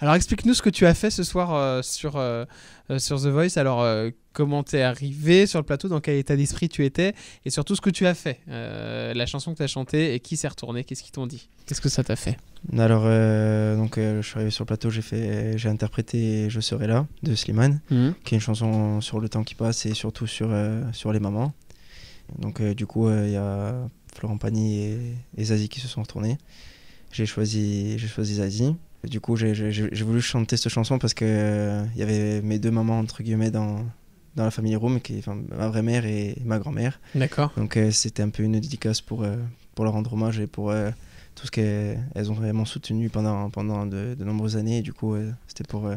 Alors explique-nous ce que tu as fait ce soir euh, sur, euh, euh, sur The Voice. Alors euh, comment t'es arrivé sur le plateau, dans quel état d'esprit tu étais et surtout ce que tu as fait. La chanson que tu as chantée et qui s'est retourné, qu'est-ce qu'ils t'ont dit? Qu'est-ce que ça t'a fait? Alors, donc, je suis arrivé sur le plateau, j'ai fait, j'ai interprété Je serai là de Slimane, qui est une chanson sur le temps qui passe et surtout sur, sur les mamans. Donc, du coup, il y a Florent Pagny et, et Zazie qui se sont retournés. J'ai choisi, j'ai choisi Zazie. Et du coup, j'ai, voulu chanter cette chanson parce que euh, il y avait mes deux mamans, entre guillemets, dans, dans la famille Room, qui ma vraie mère et ma grand-mère. D'accord. Donc euh, c'était un peu une dédicace pour, euh, pour leur rendre hommage et pour tout ce qu'elles elles ont vraiment soutenu pendant, pendant de, de nombreuses années. Et du coup, c'était pour,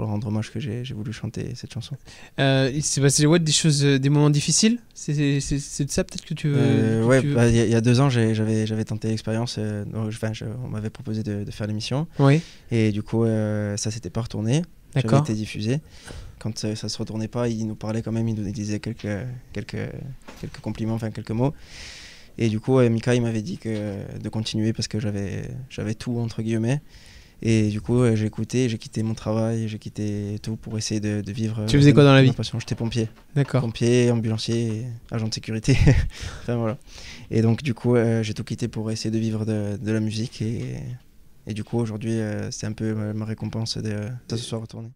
pour rendre hommage que j'ai j'ai voulu chanter cette chanson. Euh, il s'est passé ouais, des choses, euh, des moments difficiles? C'est de ça peut-être que tu veux Euh, ouais, bah, il y, a- il y a deux ans, j'avais tenté l'expérience. euh, enfin, on m'avait proposé de, de faire l'émission. Oui, Et du coup, euh, ça s'était pas retourné. J'avais été diffusé. Quand ça se retournait pas, il nous parlait quand même, il nous disait quelques, quelques, quelques compliments, enfin quelques mots. Et du coup, Mika, il m'avait dit que, de continuer parce que j'avais j'avais tout, entre guillemets. Et du coup, j'ai écouté, j'ai quitté mon travail, j'ai quitté tout pour essayer de, de vivre. Tu faisais quoi dans la vie. J'étais pompier. D'accord. Pompier, ambulancier, agent de sécurité. enfin voilà. Et donc, du coup, euh, j'ai tout quitté pour essayer de vivre de, de la musique. Et, et du coup, aujourd'hui, euh, c'est un peu ma, récompense de, de ce soir retourné.